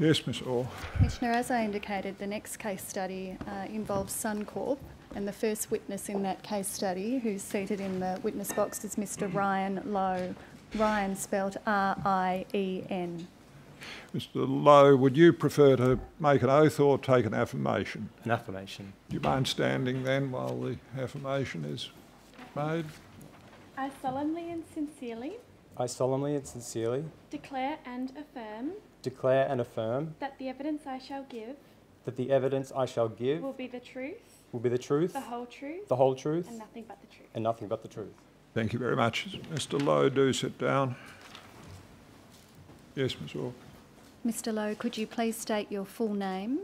Yes, Ms Orr. Commissioner, as I indicated, the next case study uh, involves Suncorp, and the first witness in that case study, who's seated in the witness box, is Mr Rien Low. Rien spelled R-I-E-N. Mr Low, would you prefer to make an oath or take an affirmation? An affirmation. Do you mind standing then while the affirmation is made? I solemnly and sincerely I solemnly and sincerely declare and affirm declare and affirm that the evidence I shall give that the evidence I shall give will be the truth, will be the truth, the whole truth, the whole truth, and nothing but the truth. and nothing but the truth. Thank you very much. Mr Low, do sit down. Yes, Ms Orr. Mr Low, could you please state your full name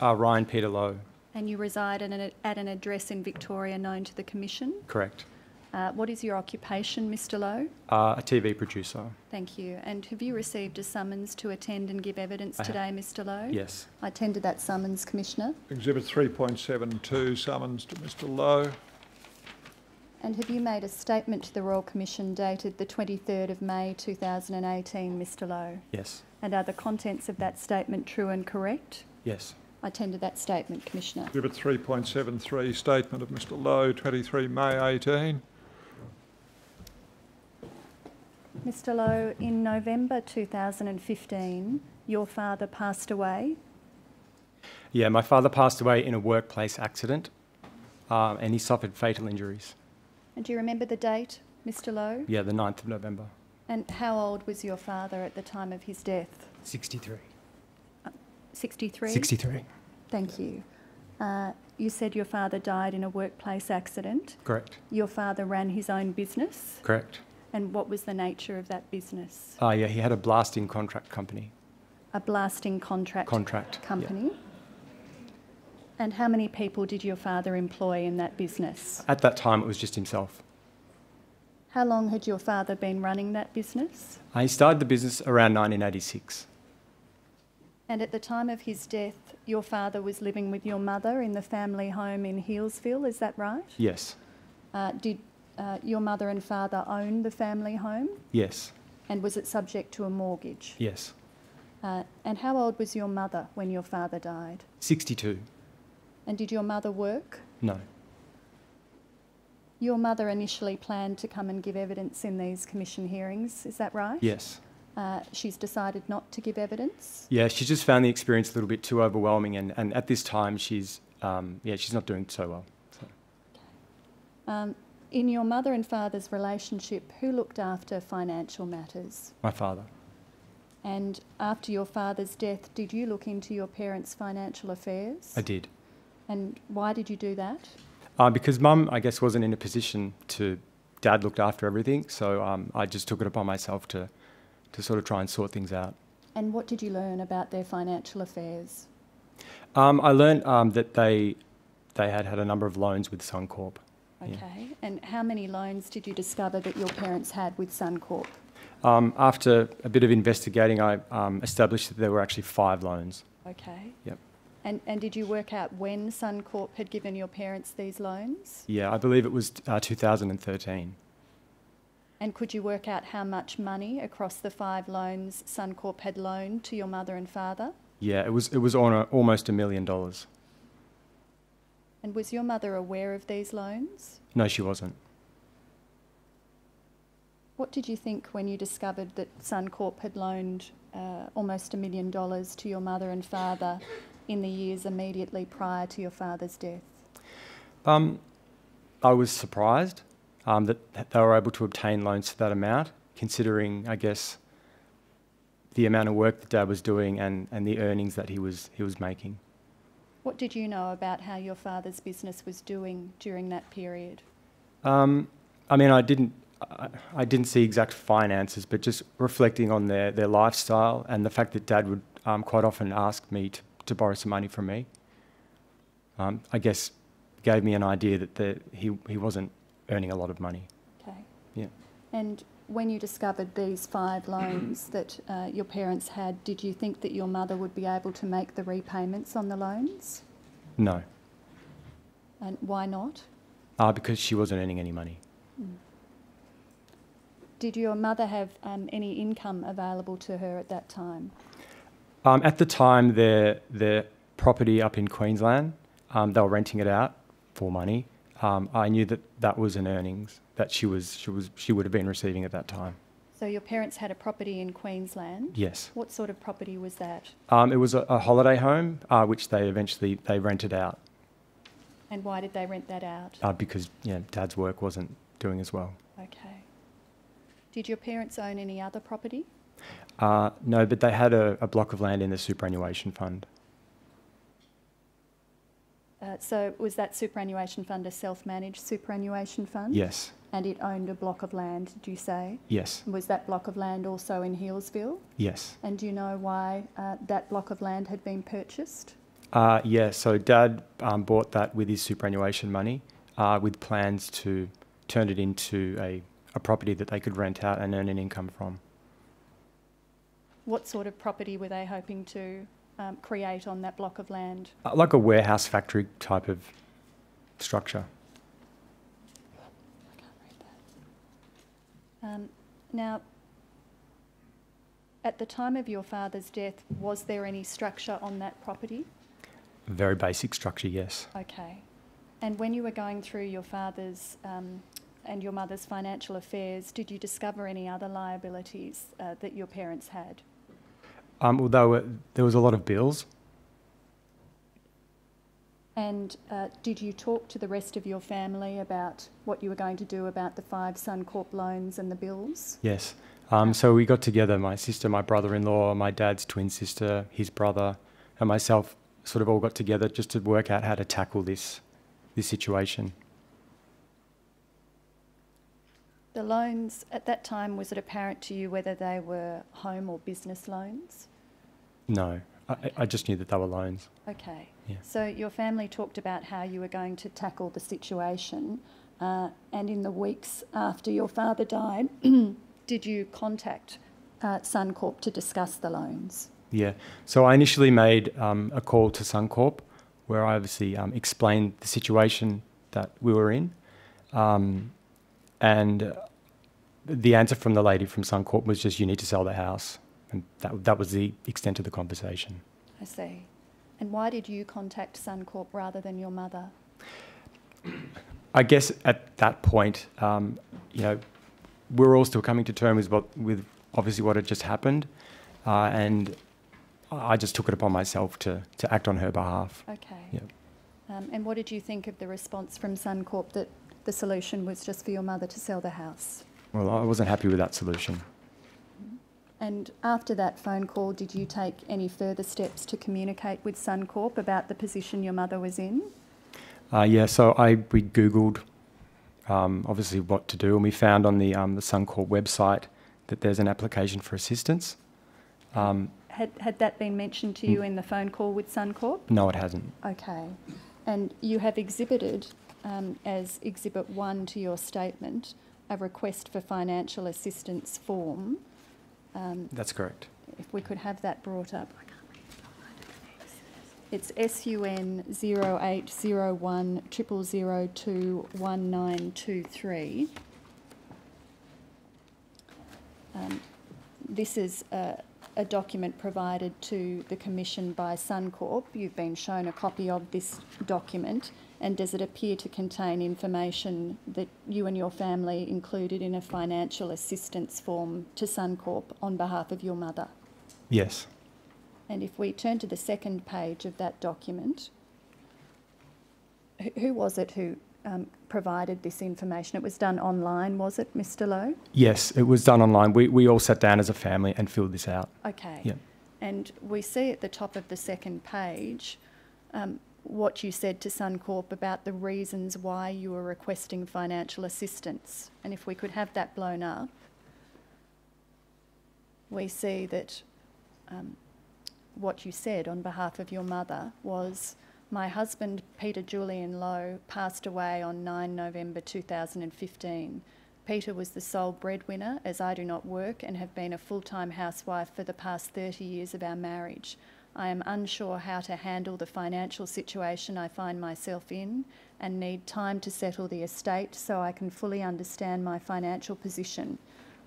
Uh, Rien Peter Low. and you reside at an, at an address in Victoria known to the Commission? Correct. Uh, what is your occupation, Mr Low? Uh, a TV producer. Thank you. And have you received a summons to attend and give evidence I have. today, Mr Low? Yes. I tendered that summons, Commissioner. Exhibit 3.72, summons to Mr Low. And have you made a statement to the Royal Commission dated the 23rd of May 2018, Mr Low? Yes. And are the contents of that statement true and correct? Yes. I tender that statement, Commissioner. Exhibit 3.73, statement of Mr Low, 23 May 18. Mr Low, in November 2015, your father passed away. Yeah, my father passed away in a workplace accident, um, and he suffered fatal injuries. And do you remember the date, Mr Low? Yeah, the 9th of November. And how old was your father at the time of his death? 63. 63? 63. Thank you. Uh, you said your father died in a workplace accident. Correct. Your father ran his own business. Correct. And what was the nature of that business? Uh, yeah, he had a blasting contract company. A blasting contract Contract. yeah. company. And how many people did your father employ in that business? At that time, it was just himself. How long had your father been running that business? Uh, he started the business around 1986. And at the time of his death, your father was living with your mother in the family home in Healesville, is that right? Yes. Uh, did uh, your mother and father own the family home? Yes. And was it subject to a mortgage? Yes. Uh, and how old was your mother when your father died? 62. And did your mother work? No. Your mother initially planned to come and give evidence in these commission hearings, is that right? Yes. Uh, she's decided not to give evidence. Yeah, she just found the experience a little bit too overwhelming, and, and at this time, she's um, yeah, she's not doing so well. So. Um, in your mother and father's relationship, who looked after financial matters? My father. And after your father's death, did you look into your parents' financial affairs? I did. And why did you do that? Uh, because mum, I guess, wasn't in a position to. Dad looked after everything, so um, I just took it upon myself to, to sort of try and sort things out. And what did you learn about their financial affairs? Um, I learned um, that they, they had had a number of loans with Suncorp. Okay. And how many loans did you discover that your parents had with Suncorp? Um, after a bit of investigating, I um, established that there were actually five loans. Okay. Yep. And, and did you work out when Suncorp had given your parents these loans? Yeah, I believe it was uh, 2013. And could you work out how much money across the five loans Suncorp had loaned to your mother and father? Yeah, it was it was on a, almost a million dollars. And was your mother aware of these loans? No, she wasn't. What did you think when you discovered that Suncorp had loaned uh, almost a million dollars to your mother and father in the years immediately prior to your father's death? Um, I was surprised um, that, that they were able to obtain loans for that amount, considering, I guess, the amount of work that Dad was doing and, and the earnings that he was he was making. What did you know about how your father's business was doing during that period? Um, I mean, I didn't I, I didn't see exact finances, but just reflecting on their, their lifestyle and the fact that Dad would um, quite often ask me to, to borrow some money from me. Um, I guess gave me an idea that the, he he wasn't earning a lot of money. Okay. Yeah. And when you discovered these five loans that uh, your parents had, did you think that your mother would be able to make the repayments on the loans? No, And why not? uh, because she wasn't earning any money. Did your mother have um, any income available to her at that time? Um, at the time, their their property up in Queensland, um, they were renting it out for money. Um, I knew that that was an earnings that she was she was she would have been receiving at that time. So your parents had a property in Queensland. Yes, What sort of property was that? um, it was a, a holiday home uh, which they eventually they rented out And why did they rent that out? uh, because you know, Dad's work wasn't doing as well. Okay. Did your parents own any other property? Uh, no, but they had a, a block of land in the superannuation fund. Uh, so was that superannuation fund a self-managed superannuation fund? Yes, And it owned a block of land, did you say? yes, Was that block of land also in Healesville? yes. And do you know why uh, that block of land had been purchased? Uh, yeah, so Dad um, bought that with his superannuation money, uh, with plans to turn it into a, a property that they could rent out and earn an income from. What sort of property were they hoping to um, create on that block of land? Uh, like a warehouse factory type of structure. I can't read that. Um, now, at the time of your father's death, was there any structure on that property? Very basic structure, yes. Okay. And when you were going through your father's um, and your mother's financial affairs, did you discover any other liabilities uh, that your parents had? Um, although uh, there was a lot of bills, And uh, did you talk to the rest of your family about what you were going to do about the five Suncorp loans and the bills? yes. Um, so we got together, my sister, my brother-in-law, my dad's twin sister, his brother, and myself, sort of all got together just to work out how to tackle this, this situation. The loans at that time, was it apparent to you whether they were home or business loans? No, I, I just knew that they were loans. Okay. Yeah. So your family talked about how you were going to tackle the situation, uh, and in the weeks after your father died, did you contact uh, Suncorp to discuss the loans? Yeah. So I initially made um, a call to Suncorp, where I obviously um, explained the situation that we were in, um, and the answer from the lady from Suncorp was just, "You need to sell the house," and that that was the extent of the conversation. I see. And why did you contact Suncorp rather than your mother? I guess at that point, um, you know, we're all still coming to terms with, with obviously what had just happened, uh, and I just took it upon myself to, to act on her behalf. Okay. Yeah. Um, and what did you think of the response from Suncorp that the solution was just for your mother to sell the house? Well, I wasn't happy with that solution. And after that phone call, did you take any further steps to communicate with Suncorp about the position your mother was in? Uh, yeah, so I we googled um, obviously what to do, and we found on the um, the Suncorp website that there's an application for assistance. Um, Had, had that been mentioned to you in the phone call with Suncorp? no, it hasn't. Okay. And you have exhibited um, as Exhibit 1 to your statement a request for financial assistance form. Um, That's correct. if we could have that brought up. It's SUN 0801 0002 1923. Um, This is a, a document provided to the Commission by Suncorp. You've been shown a copy of this document, and does it appear to contain information that you and your family included in a financial assistance form to Suncorp on behalf of your mother? Yes. And if we turn to the second page of that document, who, who was it who um, provided this information? It was done online, was it, Mr. Low? Yes, it was done online. We, we all sat down as a family and filled this out. Okay. Yeah. And we see at the top of the second page um, what you said to Suncorp about the reasons why you were requesting financial assistance. And if we could have that blown up, we see that um, what you said on behalf of your mother was my husband, Peter Julian Low, passed away on 9 November 2015. Peter was the sole breadwinner, as I do not work and have been a full time housewife for the past 30 years of our marriage. I am unsure how to handle the financial situation I find myself in and need time to settle the estate so I can fully understand my financial position.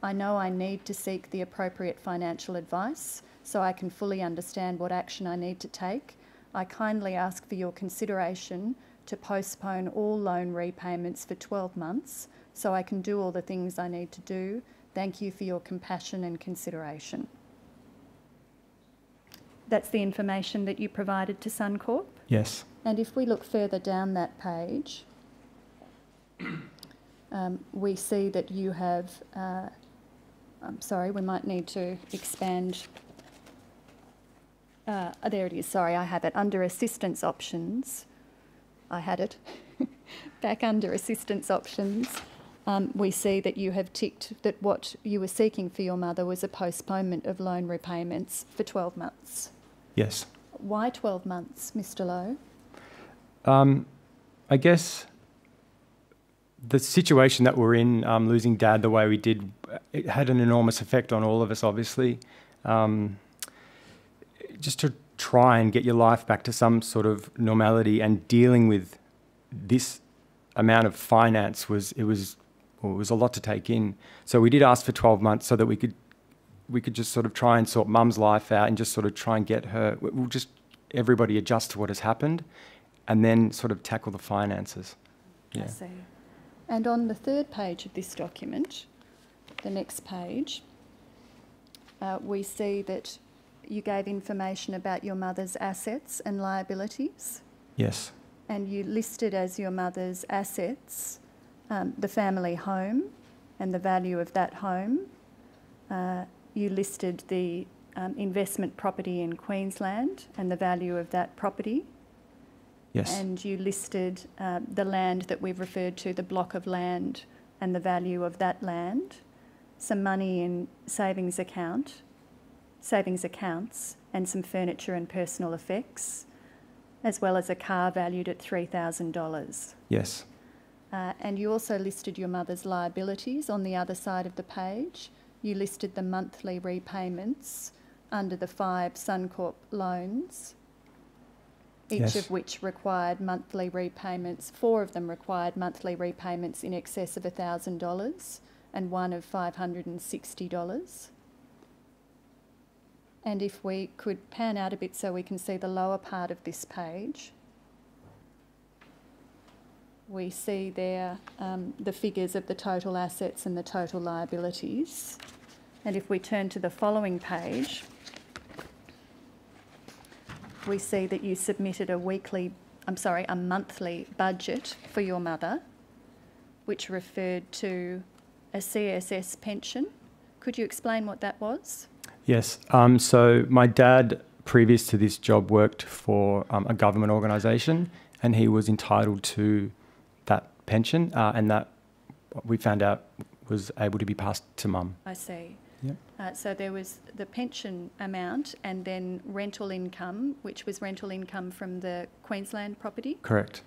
I know I need to seek the appropriate financial advice so I can fully understand what action I need to take. I kindly ask for your consideration to postpone all loan repayments for 12 months so I can do all the things I need to do. Thank you for your compassion and consideration. That's the information that you provided to Suncorp. Yes. And if we look further down that page, um, we see that you have, uh, I'm sorry, we might need to expand. Uh, oh, there it is, sorry, I have it. Under assistance options, I had it. Back under assistance options, um, we see that you have ticked that what you were seeking for your mother was a postponement of loan repayments for 12 months. Yes. Why 12 months, Mr Low? Um, I guess the situation that we're in, um, losing dad the way we did, it had an enormous effect on all of us, obviously. Um, just to try and get your life back to some sort of normality and dealing with this amount of finance was it was well, it was a lot to take in. So we did ask for 12 months so that we could we could just sort of try and sort mum's life out and just sort of try and get her we'll just everybody adjust to what has happened and then sort of tackle the finances. I see. And on the third page of this document, the next page, uh, we see that you gave information about your mother's assets and liabilities, Yes. and you listed as your mother's assets um, the family home and the value of that home. Uh, you listed the um, investment property in Queensland and the value of that property. Yes. And you listed uh, the land that we've referred to, the block of land, and the value of that land, some money in savings account, savings accounts, and some furniture and personal effects, as well as a car valued at $3,000. yes. Uh, and you also listed your mother's liabilities on the other side of the page. You listed the monthly repayments under the five Suncorp loans, each Yes. of which required monthly repayments. Four of them required monthly repayments in excess of $1,000 and one of $560. And if we could pan out a bit so we can see the lower part of this page we see there um, the figures of the total assets and the total liabilities. And if we turn to the following page, we see that you submitted a weekly, I'm sorry, a monthly budget for your mother, which referred to a CSS pension. Could you explain what that was? Yes. Um, so my dad, previous to this job, worked for um, a government organisation, and he was entitled to pension, uh, and that we found out was able to be passed to mum. I see. Yep. Uh, so there was the pension amount and then rental income, which was rental income from the Queensland property. Correct.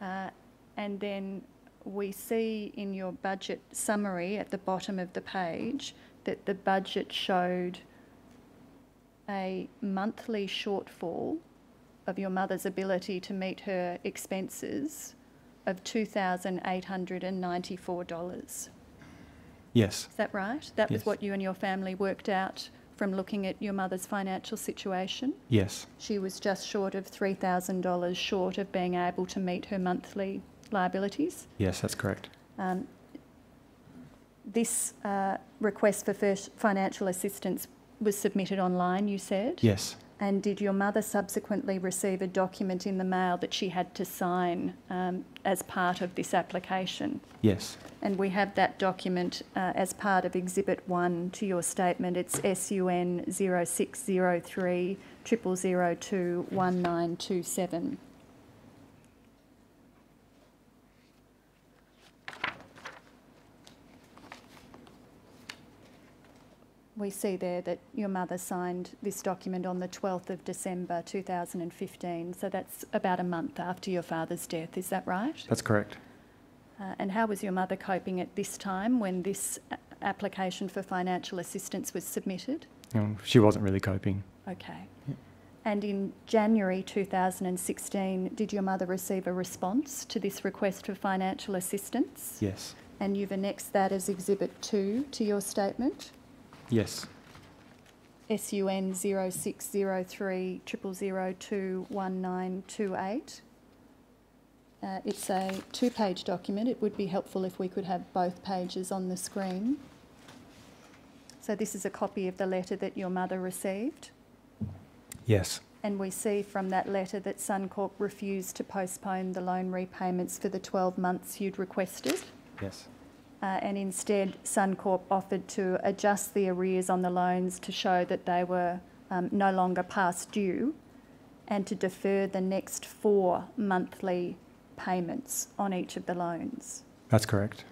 Uh, and then we see in your budget summary at the bottom of the page that the budget showed a monthly shortfall of your mother's ability to meet her expenses of $2,894. Yes. Is that right? That was what you and your family worked out from looking at your mother's financial situation? Yes. She was just short of $3,000 short of being able to meet her monthly liabilities. Yes, that's correct. Um, this uh, request for first financial assistance was submitted online, you said? Yes. And did your mother subsequently receive a document in the mail that she had to sign um, as part of this application? Yes. And we have that document uh, as part of Exhibit 1 to your statement. It's SUN 0603 0002 We see there that your mother signed this document on the 12th of December 2015, so that's about a month after your father's death, is that right? That's correct. Uh, and how was your mother coping at this time when this a- application for financial assistance was submitted? Um, she wasn't really coping. Okay. Yeah. And in January 2016, did your mother receive a response to this request for financial assistance? Yes. And you've annexed that as Exhibit 2 to your statement? Yes. SUN 0603 00021928. Uh, it's a two page document. It would be helpful if we could have both pages on the screen. So, this is a copy of the letter that your mother received. Yes. And we see from that letter that Suncorp refused to postpone the loan repayments for the 12 months you'd requested. Yes. Uh, and instead, Suncorp offered to adjust the arrears on the loans to show that they were um, no longer past due and to defer the next four monthly payments on each of the loans. That's correct.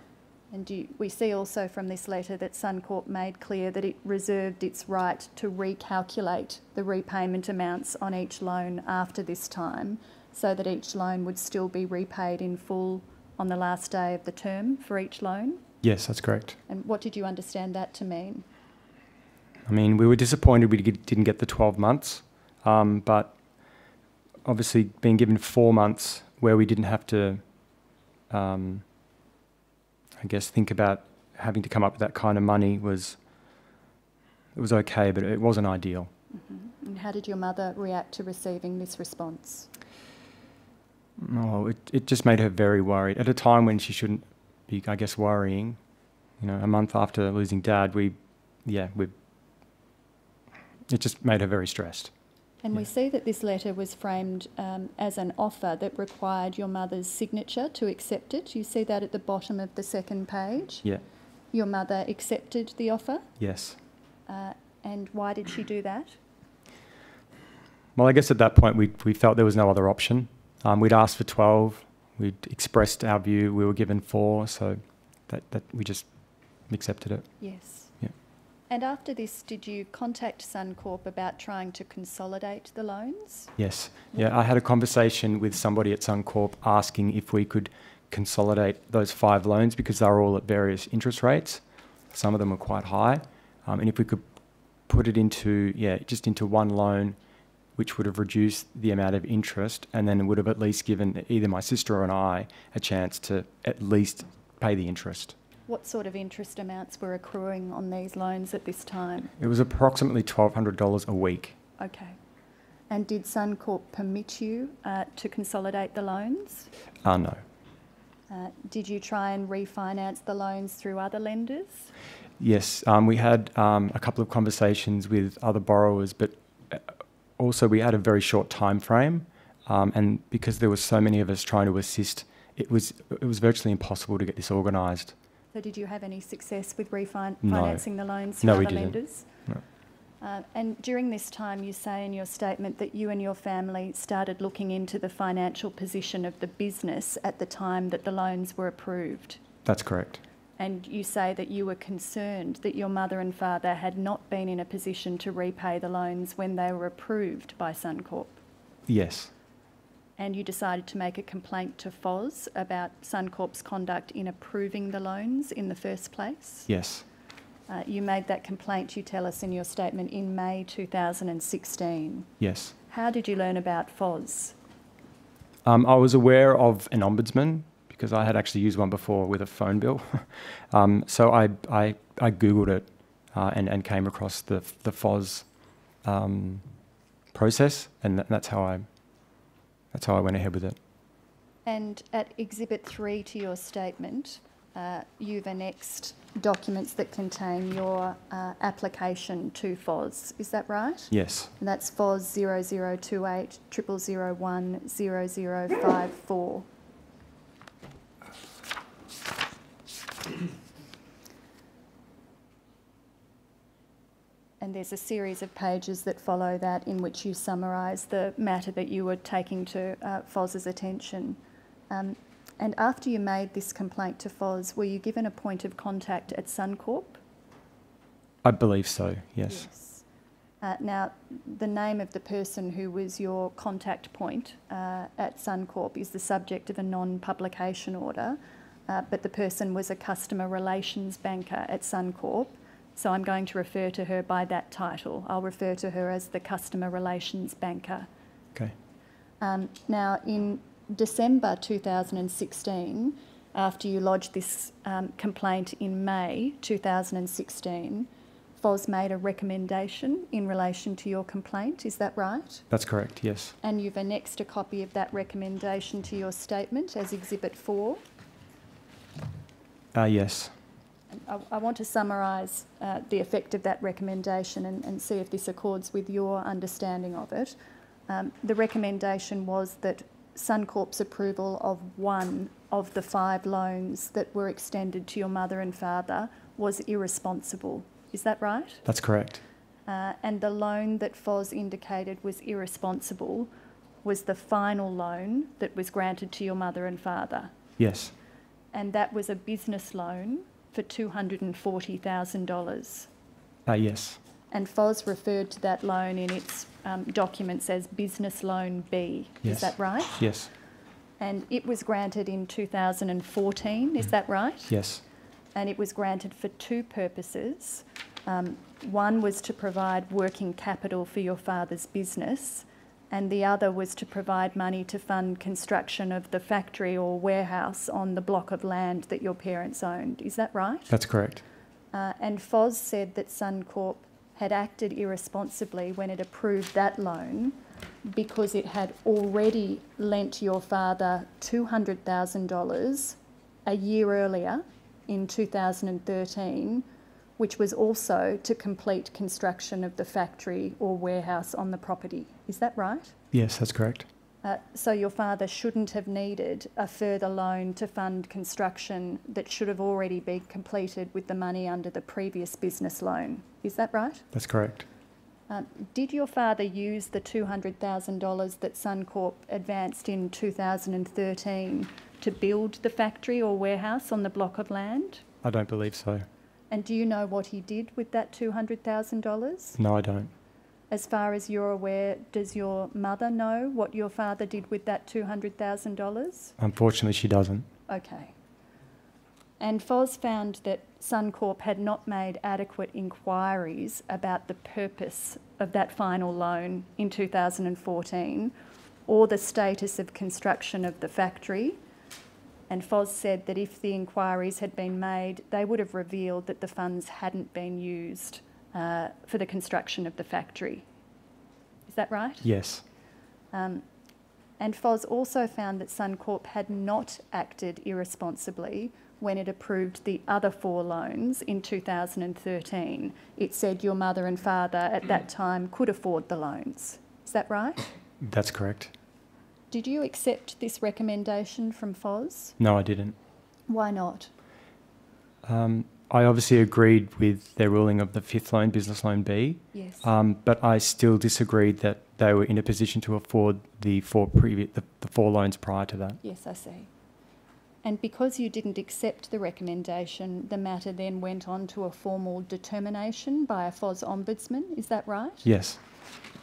And you, we see also from this letter that Suncorp made clear that it reserved its right to recalculate the repayment amounts on each loan after this time so that each loan would still be repaid in full on the last day of the term for each loan. Yes, that's correct. And what did you understand that to mean? I mean, we were disappointed we didn't get the 12 months, um, but obviously being given four months where we didn't have to, um, I guess, think about having to come up with that kind of money was it was okay, but it wasn't ideal. And how did your mother react to receiving this response? No, it, it just made her very worried at a time when she shouldn't be, I guess, worrying. You know, a month after losing dad, we, yeah, we. It just made her very stressed. And we see that this letter was framed um, as an offer that required your mother's signature to accept it. You see that at the bottom of the second page. Yeah. Your mother accepted the offer. Yes. Uh, and why did she do that? Well, I guess at that point we, we felt there was no other option. Um, we'd asked for 12, we'd expressed our view, we were given four, so that, that we just accepted it. Yes. Yeah. And after this, did you contact Suncorp about trying to consolidate the loans? Yes. Yeah, I had a conversation with somebody at Suncorp asking if we could consolidate those five loans because they were all at various interest rates. Some of them were quite high. Um, and if we could put it into, yeah, just into one loan, which would have reduced the amount of interest and then would have at least given either my sister or I a chance to at least pay the interest. What sort of interest amounts were accruing on these loans at this time? It was approximately $1,200 a week. Okay. And did Suncorp permit you uh, to consolidate the loans? Uh, no. Uh, did you try and refinance the loans through other lenders? Yes, um, we had um, a couple of conversations with other borrowers, but also we had a very short time frame, um, and because there were so many of us trying to assist, it was it was virtually impossible to get this organised. So did you have any success with refinancing No. the loans No, through we other didn't. lenders? No. Uh, and during this time, you say in your statement that you and your family started looking into the financial position of the business at the time that the loans were approved. That's correct. And you say that you were concerned that your mother and father had not been in a position to repay the loans when they were approved by Suncorp. Yes, And you decided to make a complaint to FOS about Suncorp's conduct in approving the loans in the first place. yes, Uh, you made that complaint, you tell us in your statement, in May 2016. yes. How did you learn about FOS? Um, I was aware of an ombudsman because I had actually used one before with a phone bill. um, so I, I, I googled it uh, and, and came across the the FOS um, process, and tha- that's how I that's how I went ahead with it. And at Exhibit 3 to your statement, uh, you've annexed documents that contain your uh, application to FOS. Is that right? Yes, And that's FOS 0028 0001 0054. And there's a series of pages that follow that in which you summarise the matter that you were taking to uh, FOS's attention. Um, and after you made this complaint to FOS, were you given a point of contact at Suncorp? I believe so. Yes. Yes. Uh, now, the name of the person who was your contact point uh, at Suncorp is the subject of a non-publication order, uh, but the person was a customer relations banker at Suncorp, so I'm going to refer to her by that title. I'll refer to her as the customer relations banker. Okay. Um, now, in December 2016, after you lodged this um, complaint in May 2016, FOS made a recommendation in relation to your complaint, is that right? That's correct, yes. And you've annexed a copy of that recommendation to your statement as Exhibit 4. Uh, yes. I, I want to summarise uh, the effect of that recommendation and, and see if this accords with your understanding of it. Um, the recommendation was that Suncorp's approval of one of the five loans that were extended to your mother and father was irresponsible. Is that right? That's correct. Uh, and the loan that FOS indicated was irresponsible was the final loan that was granted to your mother and father. Yes. And that was a business loan for $240,000. Uh, yes. And FOS referred to that loan in its um, documents as Business Loan B. Yes. Is that right? Yes. And it was granted in 2014, is that right? Yes. And it was granted for two purposes. Um, one was to provide working capital for your father's business, and the other was to provide money to fund construction of the factory or warehouse on the block of land that your parents owned. Is that right? That's correct. Uh, and FOS said that Suncorp had acted irresponsibly when it approved that loan because it had already lent your father $200,000 a year earlier in 2013, which was also to complete construction of the factory or warehouse on the property. Is that right? Yes, that's correct. Uh, so your father shouldn't have needed a further loan to fund construction that should have already been completed with the money under the previous business loan. Is that right? That's correct. Um, did your father use the $200,000 that Suncorp advanced in 2013 to build the factory or warehouse on the block of land? I don't believe so. And do you know what he did with that $200,000? No, I don't. As far as you're aware, does your mother know what your father did with that $200,000? Unfortunately, she doesn't. Okay. And FOS found that Suncorp had not made adequate inquiries about the purpose of that final loan in 2014 or the status of construction of the factory. And FOS said that if the inquiries had been made, they would have revealed that the funds hadn't been used uh, for the construction of the factory. Is that right? Yes. Um, and FOS also found that Suncorp had not acted irresponsibly when it approved the other four loans in 2013. It said your mother and father at that time could afford the loans. Is that right? That's correct. Did you accept this recommendation from FOS? No, I didn't. Why not? Um, I obviously agreed with their ruling of the fifth loan, business loan B, Yes. um, but I still disagreed that they were in a position to afford the four previous the, the four loans prior to that. Yes, I see. And because you didn't accept the recommendation, the matter then went on to a formal determination by a FOS ombudsman, is that right? Yes.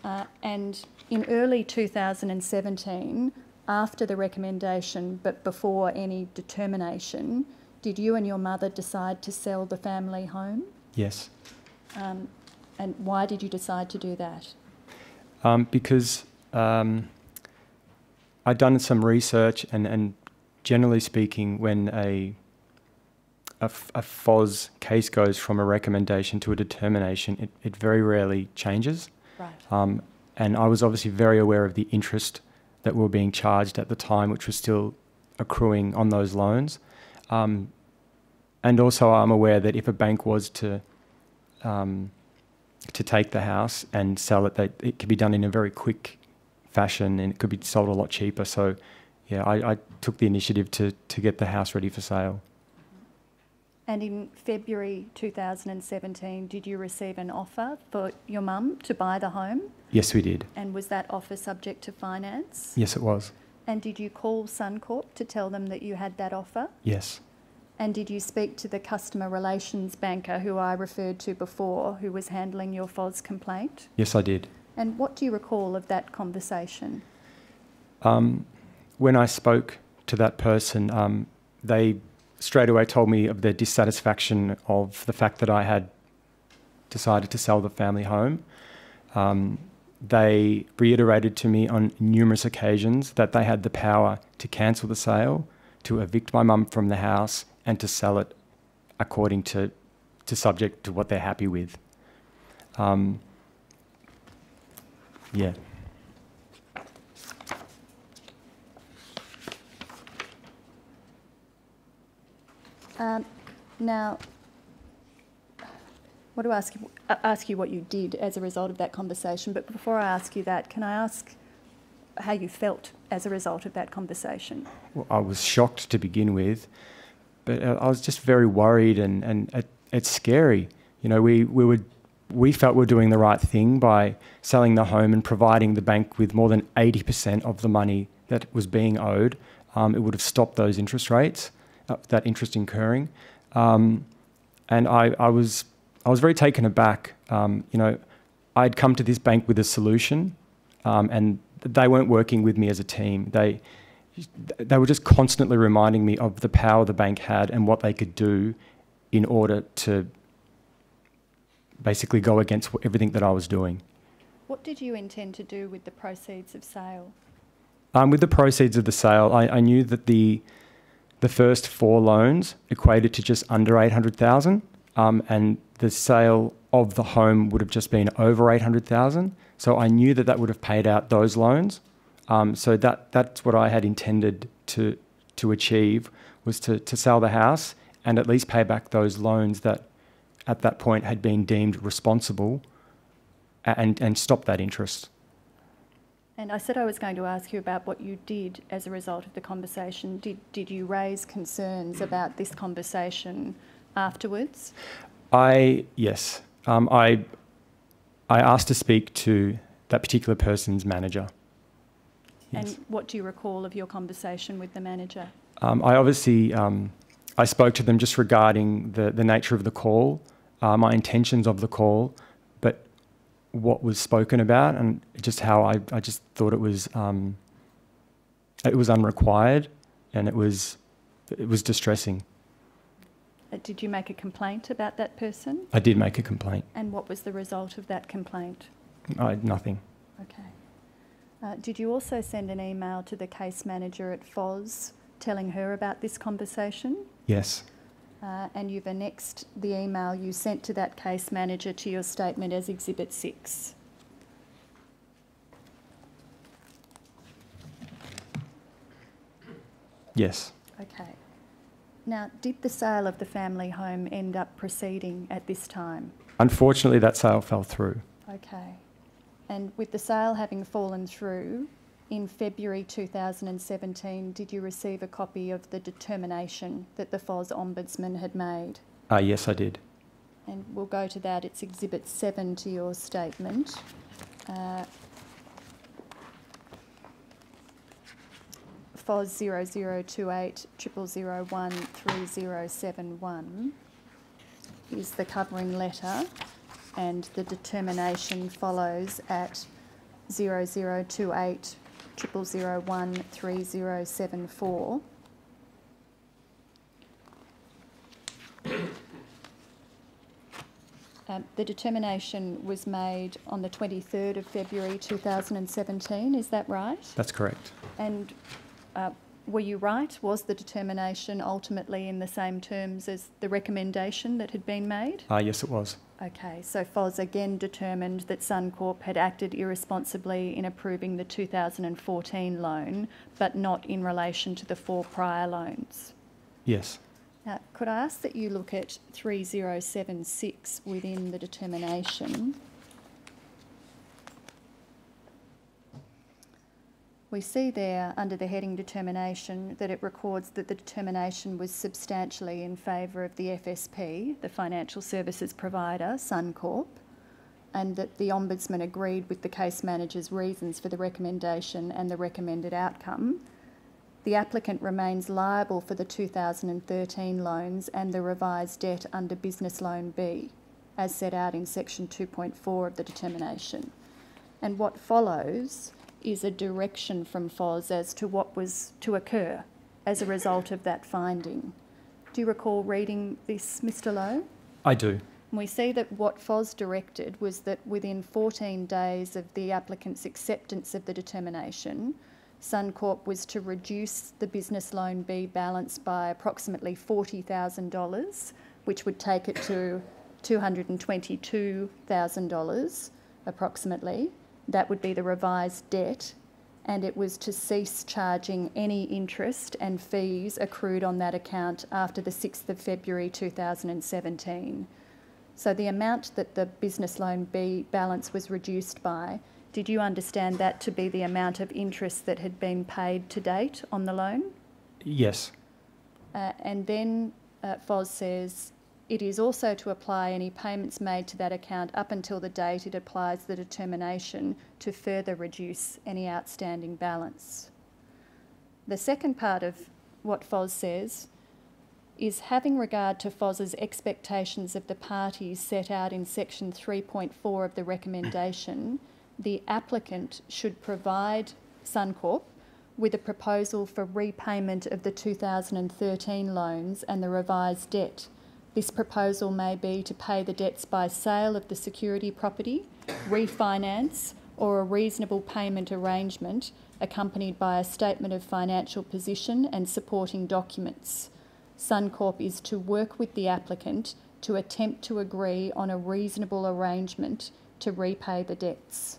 Uh, and in early 2017, after the recommendation but before any determination, did you and your mother decide to sell the family home? Yes. Um, and why did you decide to do that? Um, because um, I'd done some research, and, and generally speaking, when a a FOS case goes from a recommendation to a determination, it, it very rarely changes. Right. Um, and I was obviously very aware of the interest that were being charged at the time, which was still accruing on those loans. Um, and also, I'm aware that if a bank was to um, to take the house and sell it, that it could be done in a very quick fashion, and it could be sold a lot cheaper. So, yeah, I, I took the initiative to to get the house ready for sale. And in February 2017, did you receive an offer for your mum to buy the home? Yes, we did. And was that offer subject to finance? Yes, it was. And did you call Suncorp to tell them that you had that offer? Yes. And did you speak to the customer relations banker who I referred to before, who was handling your FOS complaint? Yes, I did. And what do you recall of that conversation? Um, when I spoke to that person, um, they straight away told me of their dissatisfaction of the fact that I had decided to sell the family home. Um, they reiterated to me on numerous occasions that they had the power to cancel the sale, to evict my mum from the house, and to sell it according to, to subject to what they're happy with. Um, yeah. Um, now, do I ask you? uh, Ask you what you did as a result of that conversation. But before I ask you that, can I ask how you felt as a result of that conversation? Well, I was shocked to begin with, but uh, I was just very worried and, and it, it's scary. You know, we, we, would, we felt we were doing the right thing by selling the home and providing the bank with more than 80% of the money that was being owed. Um, it would have stopped those interest rates, uh, that interest incurring. Um, and I, I, was, I was very taken aback. Um, you know, I'd come to this bank with a solution um, and they weren't working with me as a team. They, they were just constantly reminding me of the power the bank had and what they could do in order to basically go against everything that I was doing. What did you intend to do with the proceeds of sale? Um, with the proceeds of the sale, I, I knew that the the first four loans equated to just under eight hundred thousand, um, and the sale of the home would have just been over eight hundred thousand. So I knew that that would have paid out those loans. Um, so that that's what I had intended to to achieve was to to sell the house and at least pay back those loans that at that point had been deemed responsible and and stop that interest. And I said I was going to ask you about what you did as a result of the conversation. Did, did you raise concerns about this conversation afterwards? I yes, um, I I asked to speak to that particular person's manager. Yes. And what do you recall of your conversation with the manager? Um, I obviously um, I spoke to them just regarding the the nature of the call, uh, my intentions of the call, but what was spoken about and just how I, I just thought it was um, it was unrequired and it was it was distressing. Uh, Did you make a complaint about that person? I did make a complaint. And what was the result of that complaint? I, nothing. Okay. Uh, did you also send an email to the case manager at FOS telling her about this conversation? Yes. Uh, and you've annexed the email you sent to that case manager to your statement as Exhibit 6. Yes. Okay. Now, did the sale of the family home end up proceeding at this time? Unfortunately, that sale fell through. Okay. And with the sale having fallen through, in February 2017, did you receive a copy of the determination that the FOS Ombudsman had made? Uh, yes, I did. And we'll go to that. It's Exhibit 7 to your statement. Uh, FOS 0028 0001 is the covering letter, and the determination follows at 0028 0001 3074. Um, the determination was made on the 23rd of February 2017, is that right? That's correct. And uh, were you right? Was the determination ultimately in the same terms as the recommendation that had been made? Uh, yes, it was. Okay, so FOS again determined that Suncorp had acted irresponsibly in approving the 2014 loan, but not in relation to the four prior loans. Yes. Now, could I ask that you look at 3076 within the determination? We see there, under the heading determination, that it records that the determination was substantially in favour of the FSP, the financial services provider, Suncorp, and that the Ombudsman agreed with the case manager's reasons for the recommendation and the recommended outcome. The applicant remains liable for the 2013 loans and the revised debt under Business Loan B, as set out in section 2.4 of the determination. And what follows is a direction from FOS as to what was to occur as a result of that finding. Do you recall reading this, Mr Low? I do. We see that what FOS directed was that within 14 days of the applicant's acceptance of the determination, Suncorp was to reduce the business loan B balance by approximately $40,000, which would take it to $222,000 approximately. That would be the revised debt, and it was to cease charging any interest and fees accrued on that account after the 6th of February 2017. So the amount that the business loan B balance was reduced by, did you understand that to be the amount of interest that had been paid to date on the loan? Yes. Uh, and then uh, FOS says it is also to apply any payments made to that account up until the date it applies the determination to further reduce any outstanding balance. The second part of what FOS says is having regard to FOS's expectations of the parties set out in section 3.4 of the recommendation, the applicant should provide Suncorp with a proposal for repayment of the 2013 loans and the revised debt. This proposal may be to pay the debts by sale of the security property, refinance, or a reasonable payment arrangement accompanied by a statement of financial position and supporting documents. Suncorp is to work with the applicant to attempt to agree on a reasonable arrangement to repay the debts.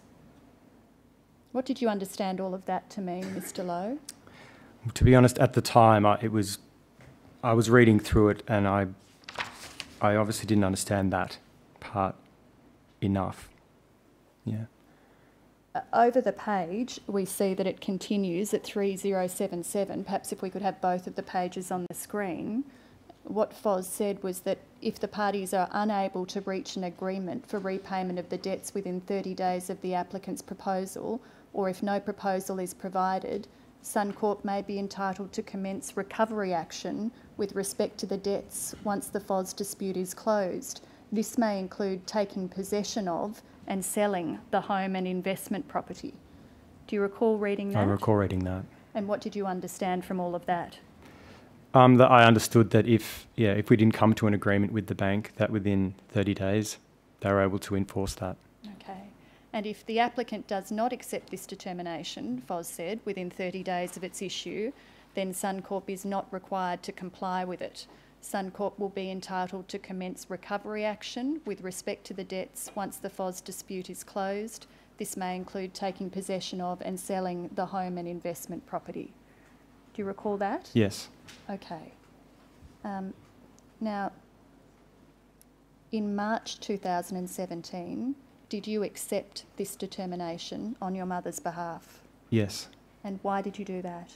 What did you understand all of that to mean, Mr. Low? To be honest, at the time, I, it was, I was reading through it, and I, I obviously didn't understand that part enough. Yeah. Uh, over the page, we see that it continues at 3077. Perhaps if we could have both of the pages on the screen. What FOS said was that if the parties are unable to reach an agreement for repayment of the debts within 30 days of the applicant's proposal, or if no proposal is provided, Suncorp may be entitled to commence recovery action with respect to the debts once the FOS dispute is closed. This may include taking possession of and selling the home and investment property. Do you recall reading that? I recall reading that. And what did you understand from all of that? Um, that I understood that if yeah, if we didn't come to an agreement with the bank, that within 30 days they were able to enforce that. And if the applicant does not accept this determination, FOS said, within 30 days of its issue, then Suncorp is not required to comply with it. Suncorp will be entitled to commence recovery action with respect to the debts once the FOS dispute is closed. This may include taking possession of and selling the home and investment property. Do you recall that? Yes. Okay. Um, now, in March 2017, did you accept this determination on your mother's behalf? Yes. And why did you do that?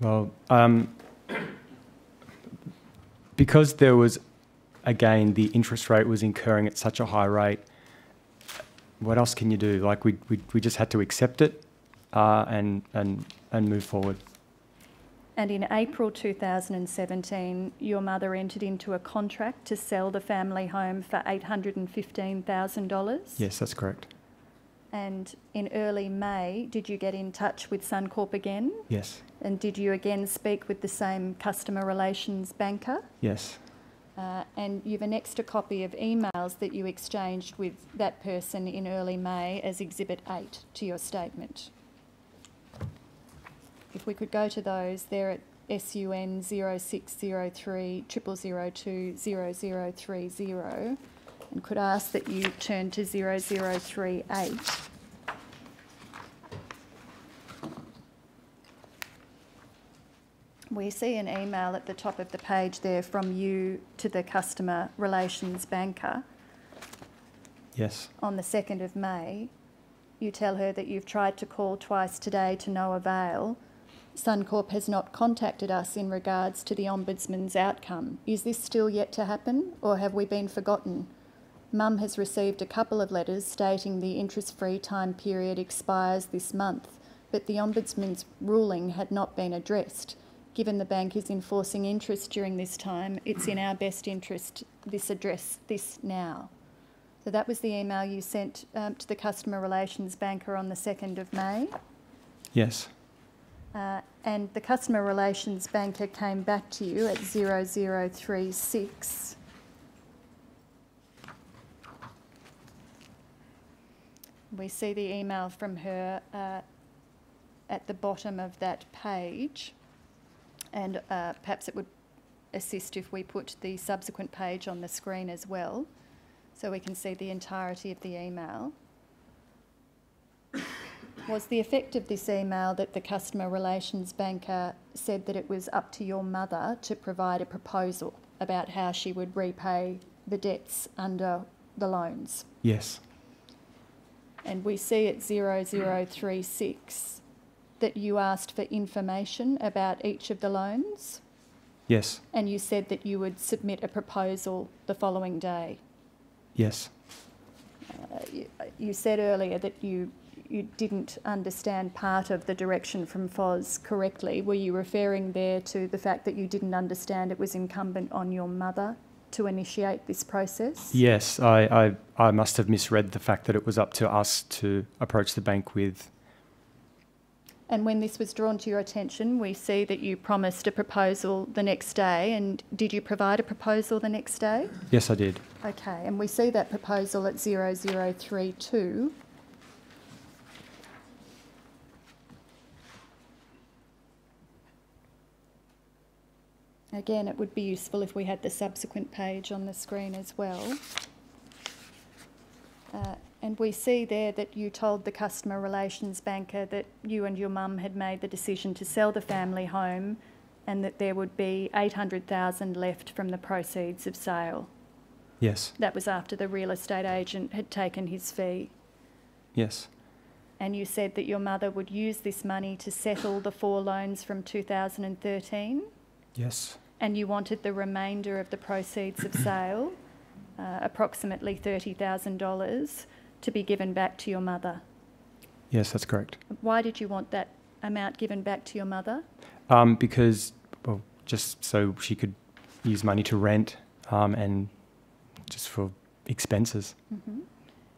Well, um, because there was, again, the interest rate was incurring at such a high rate. What else can you do? Like we we, we just had to accept it, uh, and and and move forward. And in April 2017, your mother entered into a contract to sell the family home for $815,000. Yes, that's correct. And in early May, did you get in touch with Suncorp again? Yes. And did you again speak with the same customer relations banker? Yes. Uh, and you've annexed a copy of emails that you exchanged with that person in early May as Exhibit 8 to your statement. If we could go to those, they're at SUN 0603 0002 0030 and could ask that you turn to 0038. We see an email at the top of the page there from you to the customer relations banker Yes. on the 2nd of May. You tell her that you've tried to call twice today to no avail. Suncorp has not contacted us in regards to the Ombudsman's outcome. Is this still yet to happen or have we been forgotten? Mum has received a couple of letters stating the interest free time period expires this month, but the Ombudsman's ruling had not been addressed. Given the bank is enforcing interest during this time, it's in our best interest this address this now. So that was the email you sent um, to the customer relations banker on the 2nd of May. Yes. Uh, and the customer relations banker came back to you at 0036. We see the email from her uh, at the bottom of that page, and uh, perhaps it would assist if we put the subsequent page on the screen as well, so we can see the entirety of the email. Was the effect of this email that the customer relations banker said that it was up to your mother to provide a proposal about how she would repay the debts under the loans? Yes. And we see at 0036 that you asked for information about each of the loans Yes. and you said that you would submit a proposal the following day. Yes. Uh, you, you said earlier that you you didn't understand part of the direction from FOS correctly. Were you referring there to the fact that you didn't understand it was incumbent on your mother to initiate this process? Yes. I, I, I must have misread the fact that it was up to us to approach the bank with. And when this was drawn to your attention, we see that you promised a proposal the next day. And did you provide a proposal the next day? Yes, I did. Okay, and we see that proposal at 0032. Again, it would be useful if we had the subsequent page on the screen as well. Uh, and we see there that you told the customer relations banker that you and your mum had made the decision to sell the family home and that there would be 800,000 left from the proceeds of sale. Yes. That was after the real estate agent had taken his fee. Yes. And you said that your mother would use this money to settle the four loans from 2013 Yes. And you wanted the remainder of the proceeds of sale, uh, approximately $30,000, to be given back to your mother. Yes, that's correct. Why did you want that amount given back to your mother? Um, because, well, just so she could use money to rent um, and just for expenses.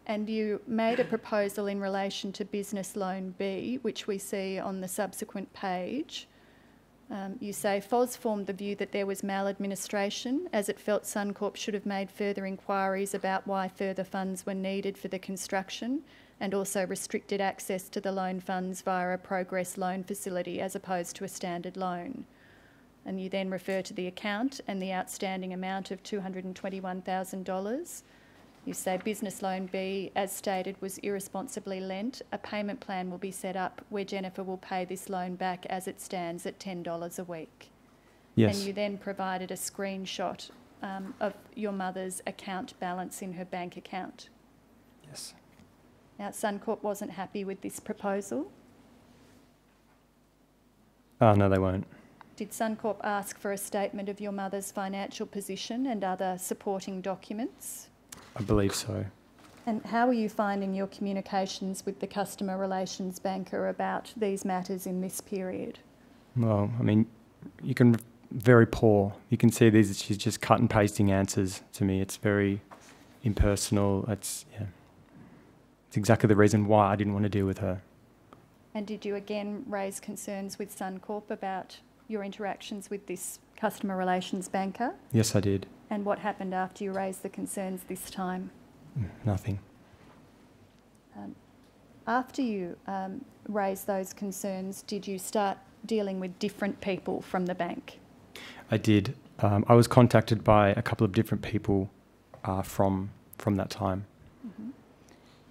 And you made a proposal in relation to business loan B, which we see on the subsequent page. Um, you say FOS formed the view that there was maladministration, as it felt Suncorp should have made further inquiries about why further funds were needed for the construction, and also restricted access to the loan funds via a progress loan facility as opposed to a standard loan. And you then refer to the account and the outstanding amount of $221,000. You say business loan B, as stated, was irresponsibly lent. A payment plan will be set up where Jennifer will pay this loan back as it stands at $10 a week. Yes. And you then provided a screenshot um, of your mother's account balance in her bank account. yes. Now, Suncorp wasn't happy with this proposal. Oh, no, they won't. Did Suncorp ask for a statement of your mother's financial position and other supporting documents? I believe so. And how are you finding your communications with the customer relations banker about these matters in this period? Well, I mean, you can very poor. You can see these. She's just cut and pasting answers to me. It's very impersonal. It's yeah. It's exactly the reason why I didn't want to deal with her. And did you again raise concerns with Suncorp about your interactions with this customer relations banker? Yes, I did. And what happened after you raised the concerns this time? Mm, Nothing. After you um, raised those concerns, did you start dealing with different people from the bank? I did. Um, I was contacted by a couple of different people uh, from from that time.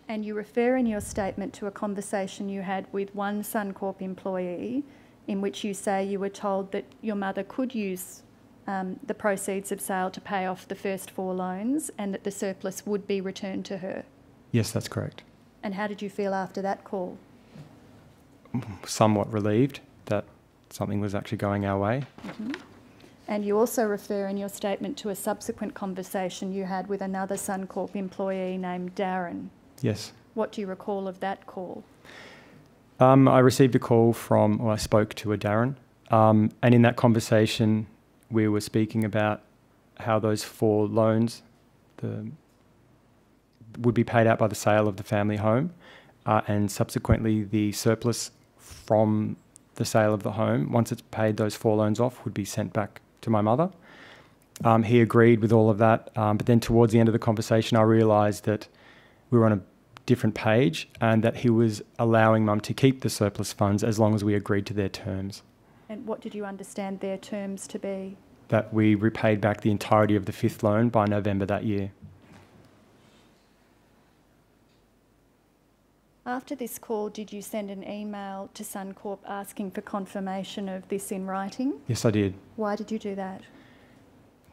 And you refer in your statement to a conversation you had with one Suncorp employee in which you say you were told that your mother could use um, the proceeds of sale to pay off the first four loans and that the surplus would be returned to her. Yes, that's correct. And how did you feel after that call? Somewhat relieved that something was actually going our way. And you also refer in your statement to a subsequent conversation you had with another Suncorp employee named Darren. Yes. What do you recall of that call? Um, I received a call from, or I spoke to a Darren, um, and in that conversation, we were speaking about how those four loans the, would be paid out by the sale of the family home, uh, and subsequently the surplus from the sale of the home, once it's paid those four loans off, would be sent back to my mother. Um, he agreed with all of that, um, but then towards the end of the conversation, I realised that we were on a different page and that he was allowing mum to keep the surplus funds as long as we agreed to their terms. And what did you understand their terms to be? that we repaid back the entirety of the fifth loan by November that year. After this call, did you send an email to Suncorp asking for confirmation of this in writing? Yes, I did. Why did you do that?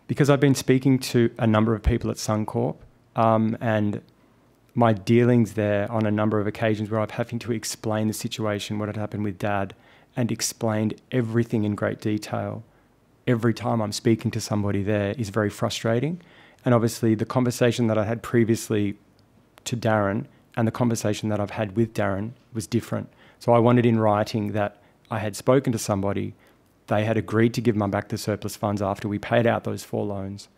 Because I've been speaking to a number of people at Suncorp, um, and my dealings there on a number of occasions where I'm having to explain the situation, what had happened with Dad, and explained everything in great detail. Every time I'm speaking to somebody there is very frustrating. And obviously, the conversation that I had previously to Darren and the conversation that I've had with Darren was different. So I wanted in writing that I had spoken to somebody, they had agreed to give mum back the surplus funds after we paid out those four loans,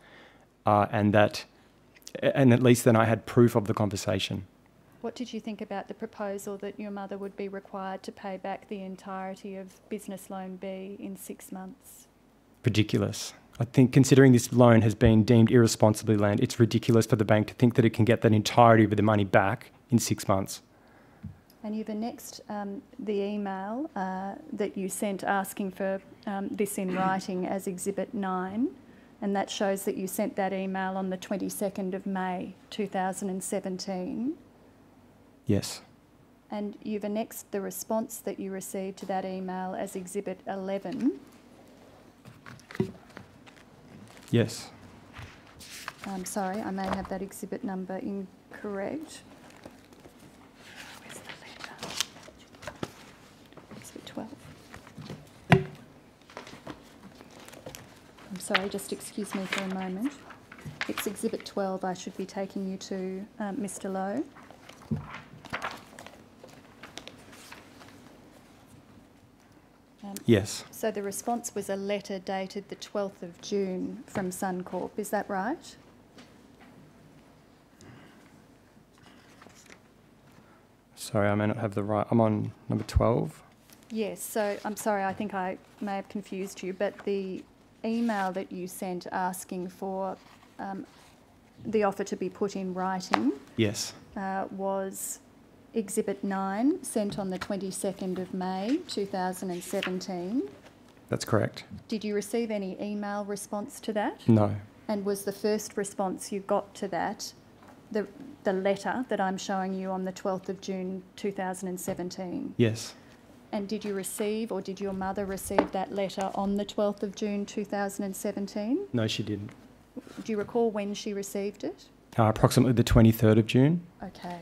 uh, and that, and at least then I had proof of the conversation. What did you think about the proposal that your mother would be required to pay back the entirety of business loan B in six months? Ridiculous. I think considering this loan has been deemed irresponsibly lent, it's ridiculous for the bank to think that it can get that entirety of the money back in six months. And you've annexed um, the email uh, that you sent asking for um, this in writing as Exhibit 9, and that shows that you sent that email on the 22nd of May 2017. Yes. And you've annexed the response that you received to that email as Exhibit 11. Yes. I'm sorry, I may have that exhibit number incorrect. Where's the letter? Exhibit 12. I'm sorry, just excuse me for a moment. It's exhibit 12 I should be taking you to, um, Mr Low. Yes. so the response was a letter dated the 12th of June from Suncorp, is that right? Sorry, I may not have the right. I'm on number 12. Yes, so I'm sorry, I think I may have confused you, but the email that you sent asking for um, the offer to be put in writing Yes. uh, was Exhibit 9, sent on the 22nd of May 2017. That's correct. Did you receive any email response to that? No. And was the first response you got to that the, the letter that I'm showing you on the 12th of June 2017? Yes. And did you receive or did your mother receive that letter on the 12th of June 2017? No, she didn't. Do you recall when she received it? Uh, approximately the 23rd of June. Okay.